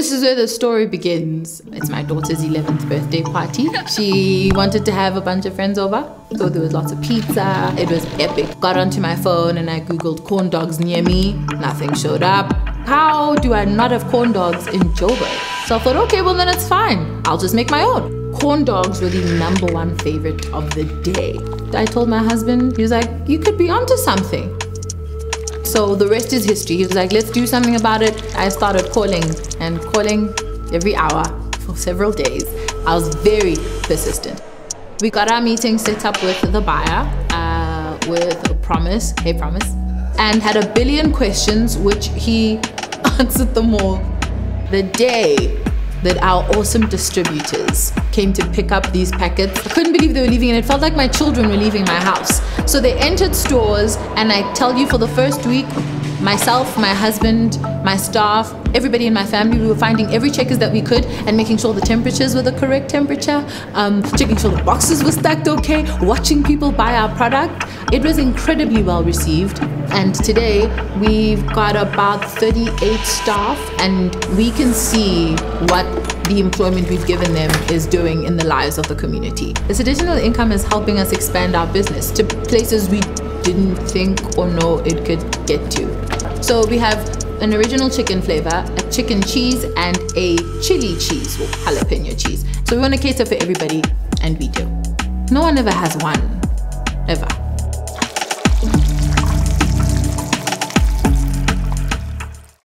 This is where the story begins. It's my daughter's 11th birthday party. She wanted to have a bunch of friends over. So there was lots of pizza. It was epic. Got onto my phone and I googled corn dogs near me. Nothing showed up. How do I not have corn dogs in Joburg? So I thought, okay, well then it's fine. I'll just make my own. Corn dogs were the number one favorite of the day. I told my husband, he was like, you could be onto something. So the rest is history. He was like, let's do something about it. I started calling and calling every hour for several days. I was very persistent. We got our meeting set up with the buyer, uh, with a Promise, hey Promise, and had a billion questions, which he answered them all. The day that our awesome distributors came to pick up these packets. I couldn't believe they were leaving and it felt like my children were leaving my house. So they entered stores and I tell you for the first week, myself, my husband, my staff, everybody in my family, we were finding every Checkers that we could and making sure the temperatures were the correct temperature, um, checking sure the boxes were stacked okay, watching people buy our product. It was incredibly well received. And today we've got about 38 staff and we can see what the employment we've given them is doing in the lives of the community. This additional income is helping us expand our business to places we didn't think or know it could get to. So we have an original chicken flavor, a chicken cheese, and a chili cheese or jalapeno cheese. So we want to cater for everybody, and we do. No one ever has one, ever.